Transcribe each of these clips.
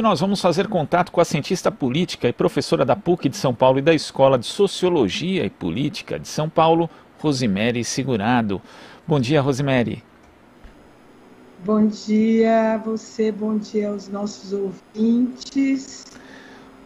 Nós vamos fazer contato com a cientista política e professora da PUC de São Paulo e da Escola de Sociologia e Política de São Paulo, Rosemary Segurado. Bom dia, Rosemary. Bom dia a você, bom dia aos nossos ouvintes.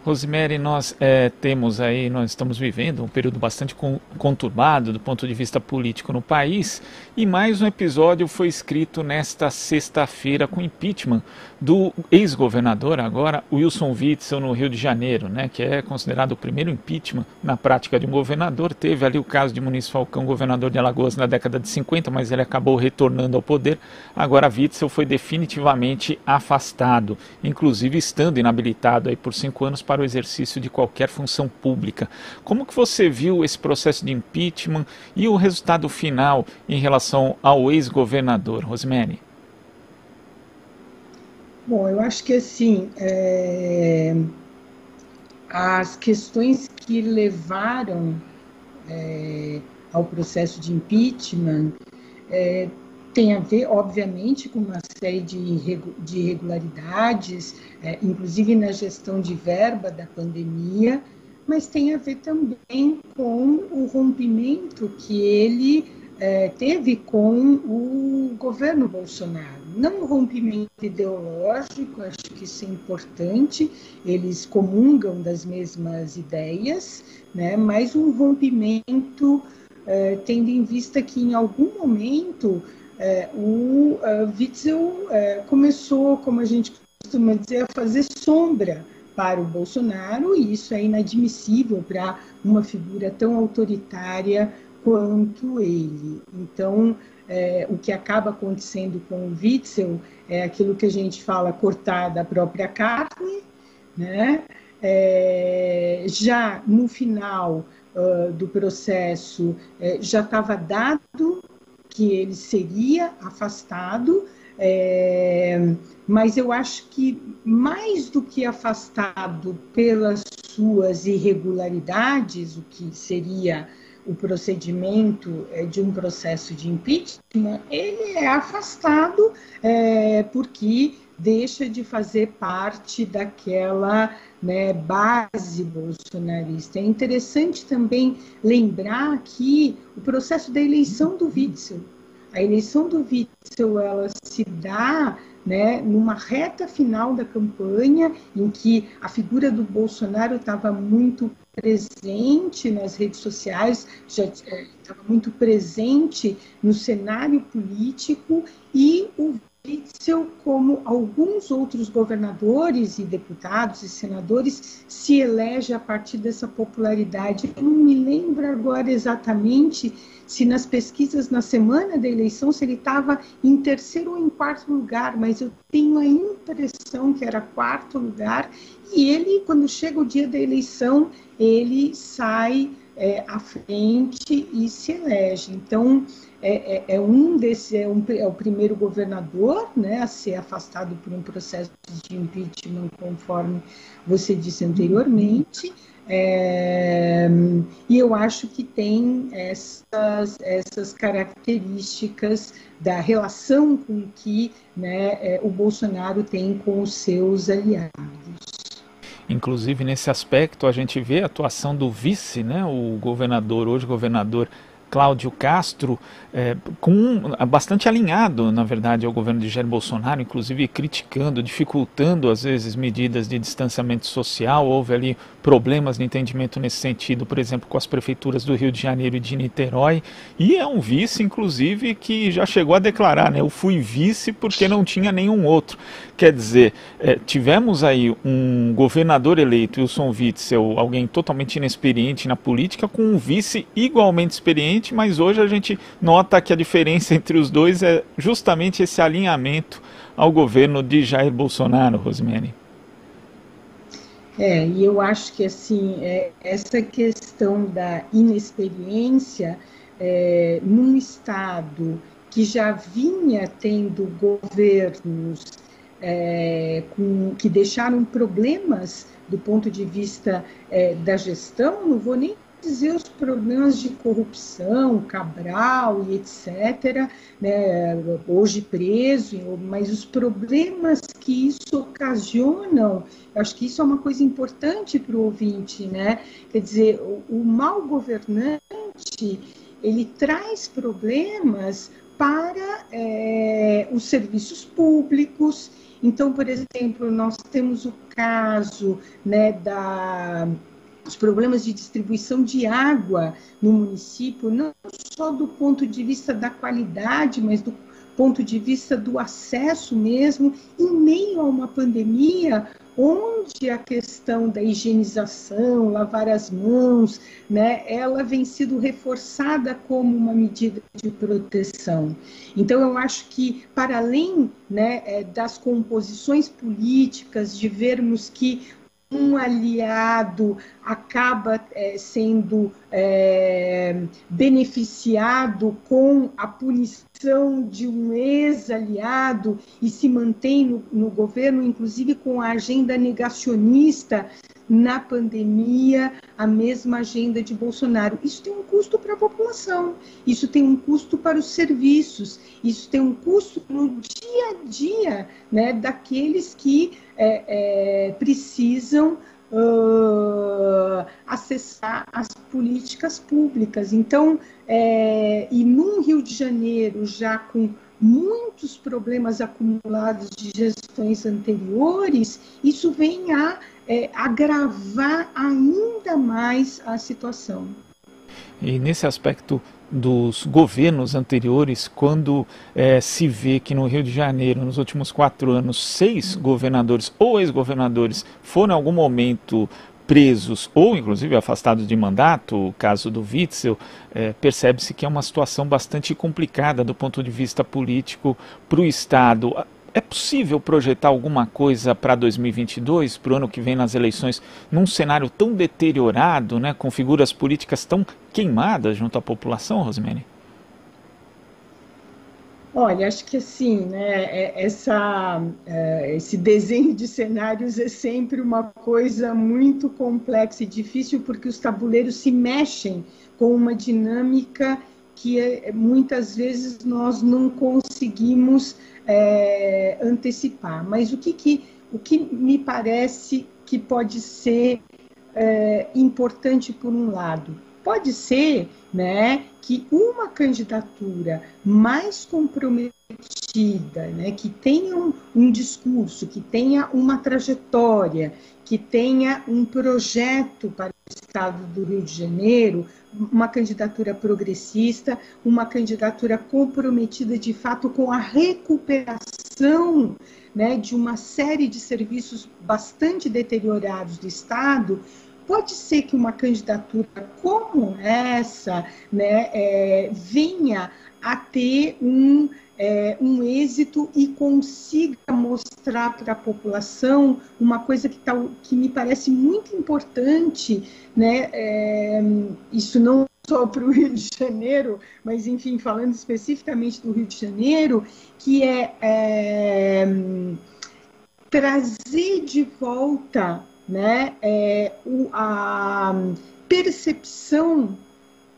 Rosemary, nós é, temos aí, nós estamos vivendo um período bastante conturbado do ponto de vista político no país e mais um episódio foi escrito nesta sexta-feira com impeachment do ex-governador, agora Wilson Witzel, no Rio de Janeiro, né, que é considerado o primeiro impeachment na prática de um governador. Teve ali o caso de Muniz Falcão, governador de Alagoas na década de 50, mas ele acabou retornando ao poder. Agora Witzel foi definitivamente afastado, inclusive estando inabilitado aí por cinco anos para para o exercício de qualquer função pública. Como que você viu esse processo de impeachment e o resultado final em relação ao ex-governador, Rosemary? Bom, eu acho que assim, é... as questões que levaram é, ao processo de impeachment é, tem a ver, obviamente, com uma série de, irregularidades, é, inclusive na gestão de verba da pandemia, mas tem a ver também com o rompimento que ele é, teve com o governo Bolsonaro. Não um rompimento ideológico, acho que isso é importante, eles comungam das mesmas ideias, né, mas um rompimento é, tendo em vista que em algum momento é, o uh, Witzel é, começou, como a gente costuma dizer, a fazer sombra para o Bolsonaro, e isso é inadmissível para uma figura tão autoritária quanto ele. Então, é, o que acaba acontecendo com o Witzel é aquilo que a gente fala cortar da própria carne, né? É, já no final uh, do processo é, já estava dado que ele seria afastado, é, mas eu acho que mais do que afastado pelas suas irregularidades, o que seria o procedimento é, de um processo de impeachment, ele é afastado é, porque deixa de fazer parte daquela né, base bolsonarista. É interessante também lembrar que o processo da eleição do Witzel, a eleição do Witzel, ela se dá né, numa reta final da campanha, em que a figura do Bolsonaro estava muito presente nas redes sociais, já estava muito presente no cenário político, e o Witzel, como alguns outros governadores e deputados e senadores, se elege a partir dessa popularidade. Eu não me lembro agora exatamente se nas pesquisas na semana da eleição se ele estava em terceiro ou em quarto lugar, mas eu tenho a impressão que era quarto lugar. E ele, quando chega o dia da eleição, ele sai é, à frente e se elege. Então, é, é, é um desse, é, um, é, o primeiro governador né, a ser afastado por um processo de impeachment, conforme você disse anteriormente. É, e eu acho que tem essas, essas características da relação com que né, é, o Bolsonaro tem com os seus aliados. Inclusive, nesse aspecto, a gente vê a atuação do vice, né, o governador, hoje governador Cláudio Castro, é, com bastante alinhado, na verdade, ao governo de Jair Bolsonaro, inclusive criticando, dificultando às vezes medidas de distanciamento social. Houve ali problemas de entendimento nesse sentido, por exemplo, com as prefeituras do Rio de Janeiro e de Niterói. E é um vice, inclusive, que já chegou a declarar, né? Eu fui vice porque não tinha nenhum outro. Quer dizer, é, tivemos aí um governador eleito, Wilson Witzel, alguém totalmente inexperiente na política, com um vice igualmente experiente mas hoje a gente nota que a diferença entre os dois é justamente esse alinhamento ao governo de Jair Bolsonaro, Rosemary. É, e eu acho que assim, é, essa questão da inexperiência é, num Estado que já vinha tendo governos é, com, que deixaram problemas do ponto de vista é, da gestão, não vou nem dizer os problemas de corrupção, Cabral e etc., né, hoje preso, mas os problemas que isso ocasionam, acho que isso é uma coisa importante para o ouvinte, né? Quer dizer, o, o mal governante ele traz problemas para é, os serviços públicos. Então, por exemplo, nós temos o caso né, da os problemas de distribuição de água no município, não só do ponto de vista da qualidade, mas do ponto de vista do acesso mesmo, em meio a uma pandemia onde a questão da higienização, lavar as mãos, né, ela vem sido reforçada como uma medida de proteção. Então, eu acho que, para além né, é, das composições políticas, de vermos que um aliado acaba é, sendo é, beneficiado com a punição de um ex-aliado e se mantém no, no governo, inclusive com a agenda negacionista na pandemia a mesma agenda de Bolsonaro. Isso tem um custo para a população, isso tem um custo para os serviços, isso tem um custo no dia a dia né, daqueles que é, é, precisam uh, acessar as políticas públicas. Então, é, e num Rio de Janeiro já com muitos problemas acumulados de gestões anteriores, isso vem a é, agravar ainda mais a situação. E nesse aspecto dos governos anteriores, quando é, se vê que no Rio de Janeiro, nos últimos quatro anos, seis governadores ou ex-governadores foram em algum momento presos ou inclusive afastados de mandato, o caso do Witzel, é, percebe-se que é uma situação bastante complicada do ponto de vista político para o Estado. É possível projetar alguma coisa para 2022, para o ano que vem nas eleições, num cenário tão deteriorado, né, com figuras políticas tão queimadas junto à população, Rosemary? Olha, acho que assim, né, é, essa, é, esse desenho de cenários é sempre uma coisa muito complexa e difícil, porque os tabuleiros se mexem com uma dinâmica que muitas vezes nós não conseguimos é, antecipar. Mas o que, que, o que me parece que pode ser é, importante por um lado? Pode ser né, que uma candidatura mais comprometida, né, que tenha um, um discurso, que tenha uma trajetória, que tenha um projeto para Estado do Rio de Janeiro, uma candidatura progressista, uma candidatura comprometida de fato com a recuperação né, de uma série de serviços bastante deteriorados do Estado, pode ser que uma candidatura como essa né, é, venha a ter um é, um êxito e consiga mostrar para a população uma coisa que, tá, que me parece muito importante, né? É, isso não só para o Rio de Janeiro, mas enfim, falando especificamente do Rio de Janeiro, que é, é trazer de volta né, é, o, a percepção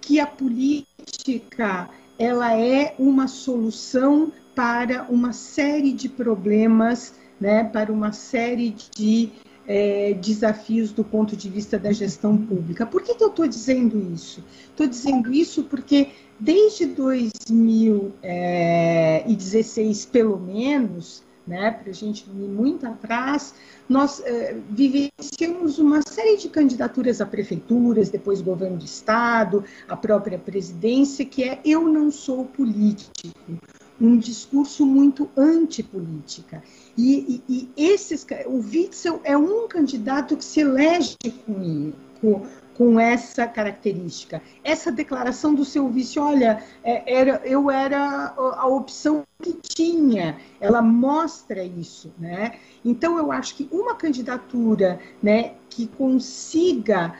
que a política ela é uma solução para uma série de problemas, né, para uma série de é, desafios do ponto de vista da gestão pública. Por que, que eu estou dizendo isso? Estou dizendo isso porque desde 2016, pelo menos, né, para a gente ir muito atrás, nós é, vivenciamos uma série de candidaturas a prefeituras, depois governo de estado, a própria presidência, que é eu não sou político, um discurso muito antipolítica. E, e, e esses, o Witzel é um candidato que se elege com, com, com essa característica. Essa declaração do seu vice, olha, é, era, eu era a opção que tinha, ela mostra isso, né? Então eu acho que uma candidatura, né, que consiga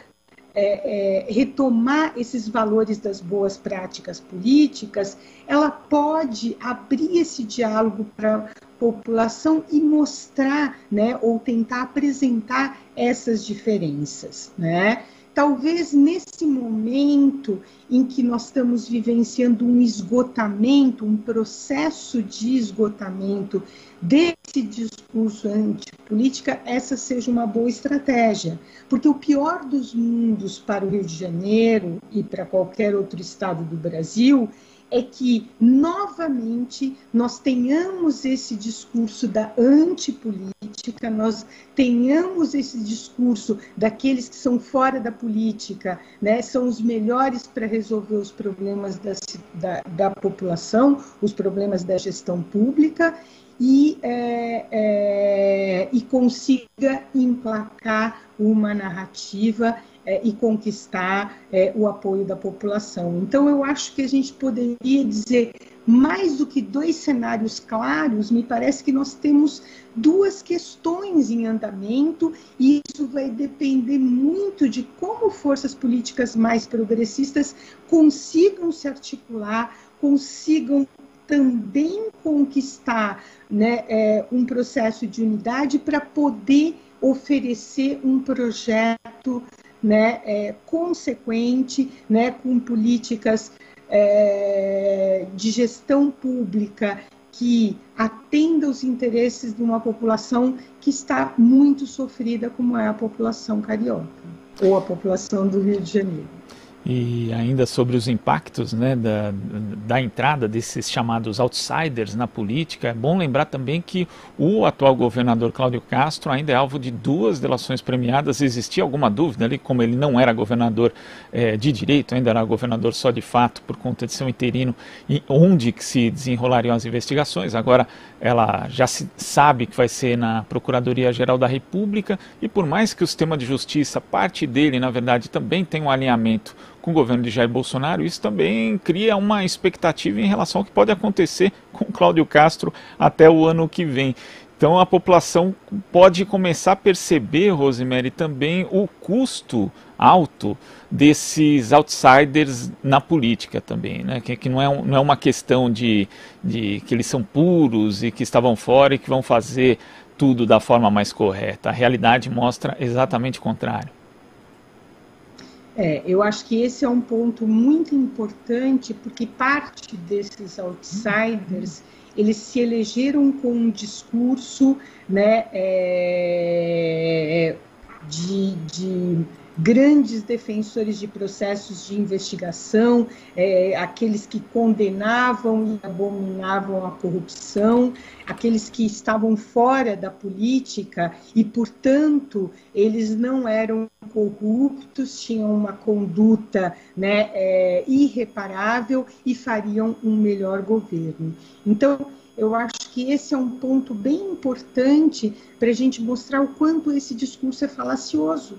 é, é, retomar esses valores das boas práticas políticas, ela pode abrir esse diálogo para população e mostrar, né, ou tentar apresentar essas diferenças, né? Talvez nesse momento em que nós estamos vivenciando um esgotamento, um processo de esgotamento desse discurso antipolítica, essa seja uma boa estratégia. Porque o pior dos mundos para o Rio de Janeiro e para qualquer outro estado do Brasil é que, novamente, nós tenhamos esse discurso da antipolítica, nós tenhamos esse discurso daqueles que são fora da política, né, são os melhores para resolver os problemas da, da, da, população, os problemas da gestão pública, e, é, é, e consiga emplacar uma narrativa é, e conquistar é, o apoio da população. Então, eu acho que a gente poderia dizer mais do que dois cenários claros, me parece que nós temos duas questões em andamento e isso vai depender muito de como forças políticas mais progressistas consigam se articular, consigam também conquistar né, é, um processo de unidade para poder oferecer um projeto né, é, consequente, né, com políticas é, de gestão pública que atenda os interesses de uma população que está muito sofrida, como é a população carioca, ou a população do Rio de Janeiro. E ainda sobre os impactos né, da, da entrada desses chamados outsiders na política, é bom lembrar também que o atual governador Cláudio Castro ainda é alvo de duas delações premiadas. Existia alguma dúvida ali, como ele não era governador é, de direito, ainda era governador só de fato por conta de ser um interino, e onde que se desenrolariam as investigações. Agora ela já se sabe que vai ser na Procuradoria-Geral da República e por mais que o sistema de justiça, parte dele, na verdade, também tem um alinhamento com o governo de Jair Bolsonaro, isso também cria uma expectativa em relação ao que pode acontecer com Cláudio Castro até o ano que vem. Então a população pode começar a perceber, Rosemary, também o custo alto desses outsiders na política também, né? que, que não, é um, não é uma questão de, de que eles são puros e que estavam fora e que vão fazer tudo da forma mais correta. A realidade mostra exatamente o contrário. É, eu acho que esse é um ponto muito importante, porque parte desses outsiders, eles se elegeram com um discurso né, é, de, de grandes defensores de processos de investigação, é, aqueles que condenavam e abominavam a corrupção, aqueles que estavam fora da política e, portanto, eles não eram corruptos, tinham uma conduta né, é, irreparável e fariam um melhor governo. Então, eu acho que esse é um ponto bem importante para a gente mostrar o quanto esse discurso é falacioso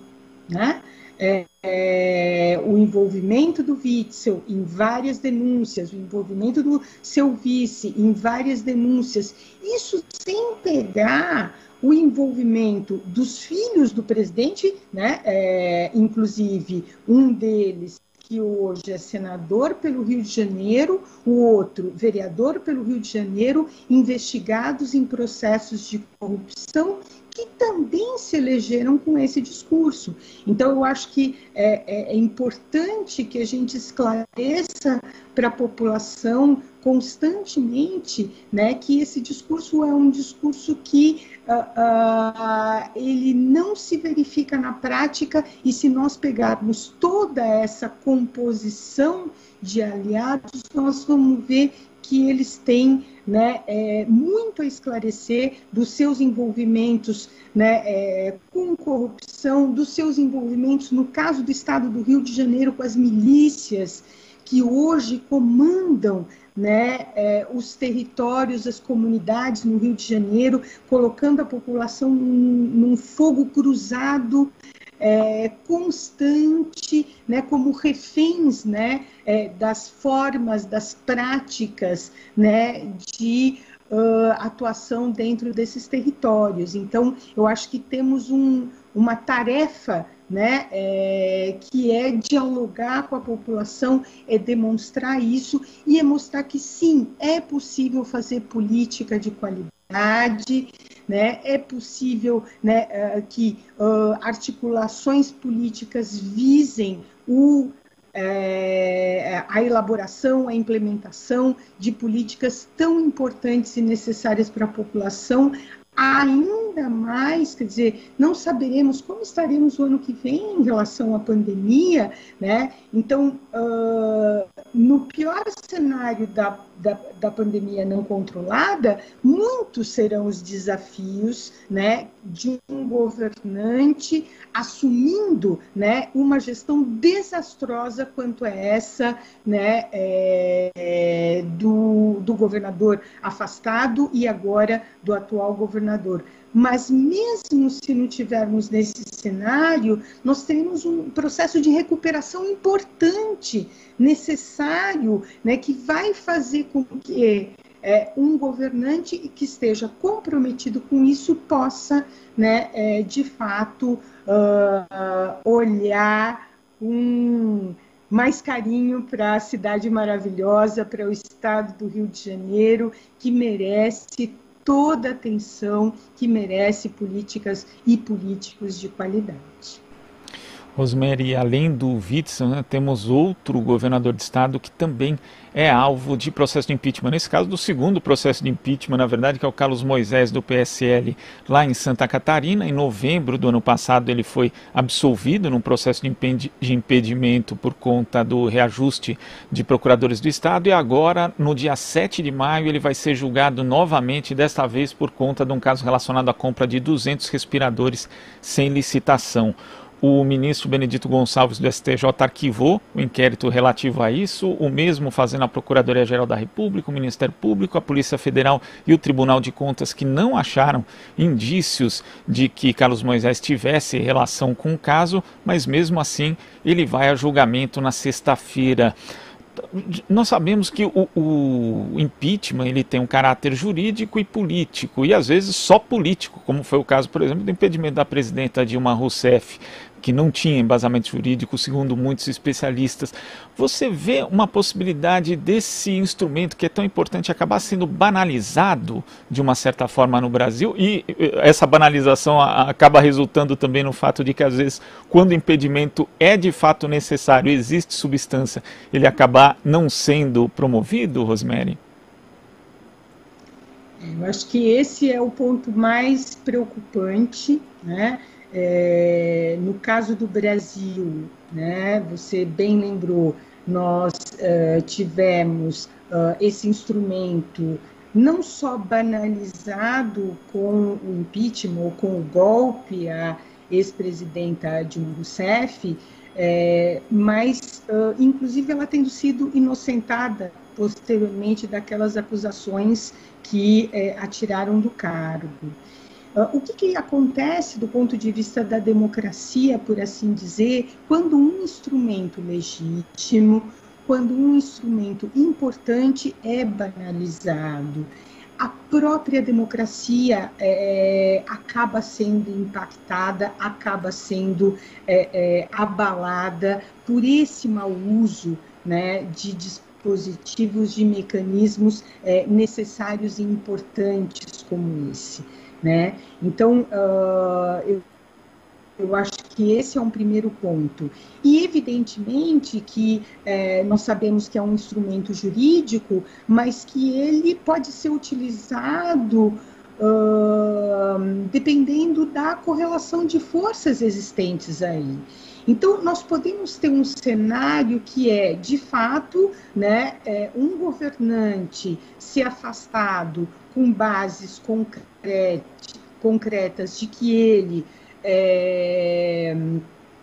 né? É, é, o envolvimento do Witzel em várias denúncias, o envolvimento do seu vice em várias denúncias, isso sem pegar o envolvimento dos filhos do presidente, né? É, inclusive um deles que hoje é senador pelo Rio de Janeiro, o outro vereador pelo Rio de Janeiro, investigados em processos de corrupção que também se elegeram com esse discurso. Então, eu acho que é, é, é importante que a gente esclareça para a população constantemente né, que esse discurso é um discurso que uh, uh, ele não se verifica na prática e se nós pegarmos toda essa composição de aliados, nós vamos ver que eles têm né, é, muito a esclarecer dos seus envolvimentos né, é, com corrupção, dos seus envolvimentos, no caso do Estado do Rio de Janeiro, com as milícias que hoje comandam né, é, os territórios, as comunidades no Rio de Janeiro, colocando a população num, num fogo cruzado é, constante, né, como reféns né, é, das formas, das práticas né, de uh, atuação dentro desses territórios. Então, eu acho que temos um, uma tarefa né, é, que é dialogar com a população, é demonstrar isso e é mostrar que sim, é possível fazer política de qualidade, né? É possível né, que uh, articulações políticas visem o é, a elaboração, a implementação de políticas tão importantes e necessárias para a população, ainda mais, quer dizer, não saberemos como estaremos o ano que vem em relação à pandemia, né? Então, uh, no pior cenário da, da, da, pandemia não controlada, muitos serão os desafios, né, de um governante assumindo, né, uma gestão desastrosa quanto é essa, né, é, do, do governador afastado e agora do atual governador. Mas mesmo se não tivermos nesse cenário, nós teremos um processo de recuperação importante, necessário, né, que vai fazer com que é, um governante que esteja comprometido com isso possa, né, é, de fato, uh, olhar com mais carinho para a cidade maravilhosa, para o estado do Rio de Janeiro, que merece toda a atenção que merece políticas e políticos de qualidade. Rosemary, além do Witzel, né, temos outro governador de estado que também é alvo de processo de impeachment. Nesse caso, do segundo processo de impeachment, na verdade, que é o Carlos Moisés, do PSL, lá em Santa Catarina. Em novembro do ano passado, ele foi absolvido num processo de impedimento por conta do reajuste de procuradores do Estado. E agora, no dia 7 de maio, ele vai ser julgado novamente, desta vez por conta de um caso relacionado à compra de 200 respiradores sem licitação o ministro Benedito Gonçalves do STJ arquivou o inquérito relativo a isso, o mesmo fazendo a Procuradoria-Geral da República, o Ministério Público, a Polícia Federal e o Tribunal de Contas, que não acharam indícios de que Carlos Moisés tivesse relação com o caso, mas mesmo assim ele vai a julgamento na sexta-feira. Nós sabemos que o, o, impeachment ele tem um caráter jurídico e político, e às vezes só político, como foi o caso, por exemplo, do impedimento da presidenta Dilma Rousseff, que não tinha embasamento jurídico, segundo muitos especialistas. Você vê uma possibilidade desse instrumento que é tão importante acabar sendo banalizado de uma certa forma no Brasil e essa banalização acaba resultando também no fato de que às vezes quando o impedimento é de fato necessário, existe substância, ele acabar não sendo promovido, Rosemary? Eu acho que esse é o ponto mais preocupante, né? É, no caso do Brasil, né, você bem lembrou, nós uh, tivemos uh, esse instrumento não só banalizado com o impeachment ou com o golpe à ex-presidenta Dilma Rousseff, é, mas uh, inclusive ela tendo sido inocentada posteriormente daquelas acusações que é, atiraram do cargo. Uh, o que, que, acontece do ponto de vista da democracia, por assim dizer, quando um instrumento legítimo, quando um instrumento importante é banalizado? A própria democracia é, acaba sendo impactada, acaba sendo é, é, abalada por esse mau uso né, de dispositivos, de mecanismos é, necessários e importantes como esse. Né? Então, uh, eu, eu acho que esse é um primeiro ponto. E, evidentemente, que é, nós sabemos que é um instrumento jurídico, mas que ele pode ser utilizado uh, dependendo da correlação de forças existentes aí. Então, nós podemos ter um cenário que é, de fato, né, é, um governante se afastado com bases concretas de que ele é,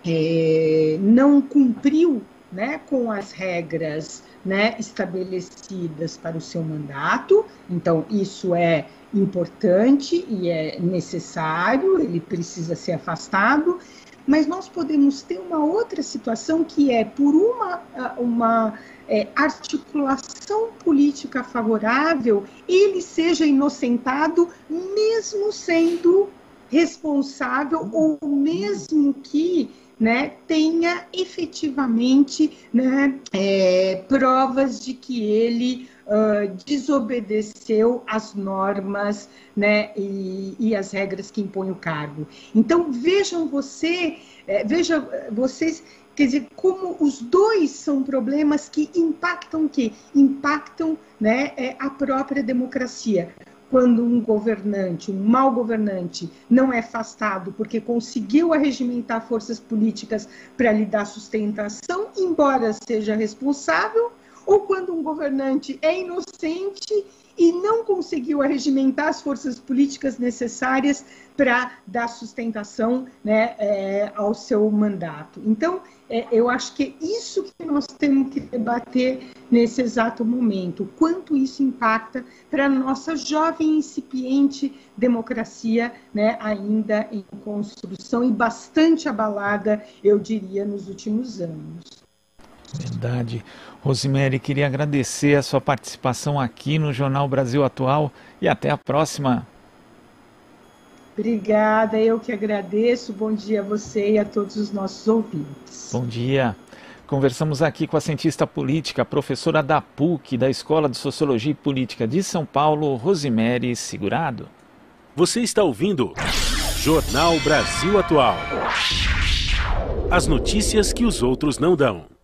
é, não cumpriu né, com as regras né, estabelecidas para o seu mandato. Então, isso é importante e é necessário, ele precisa ser afastado. Mas nós podemos ter uma outra situação que é por uma, uma é, articulação política favorável, ele seja inocentado, mesmo sendo responsável ou mesmo que né, tenha efetivamente né, é, provas de que ele desobedeceu as normas né, e, e, as regras que impõe o cargo. Então vejam você, é, veja vocês, quer dizer, como os dois são problemas que impactam o quê? Impactam né, é, a própria democracia quando um governante, um mau governante, não é afastado porque conseguiu arregimentar forças políticas para lhe dar sustentação, embora seja responsável, ou quando um governante é inocente e não conseguiu arregimentar as forças políticas necessárias para dar sustentação né, é, ao seu mandato. Então, é, eu acho que é isso que nós temos que debater nesse exato momento, quanto isso impacta para a nossa jovem incipiente democracia, né, ainda em construção e bastante abalada, eu diria, nos últimos anos. Verdade. Rosemary, queria agradecer a sua participação aqui no Jornal Brasil Atual e até a próxima. Obrigada, eu que agradeço. Bom dia a você e a todos os nossos ouvintes. Bom dia. Conversamos aqui com a cientista política, professora da PUC, da Escola de Sociologia e Política de São Paulo, Rosemary Segurado. Você está ouvindo Jornal Brasil Atual. As notícias que os outros não dão.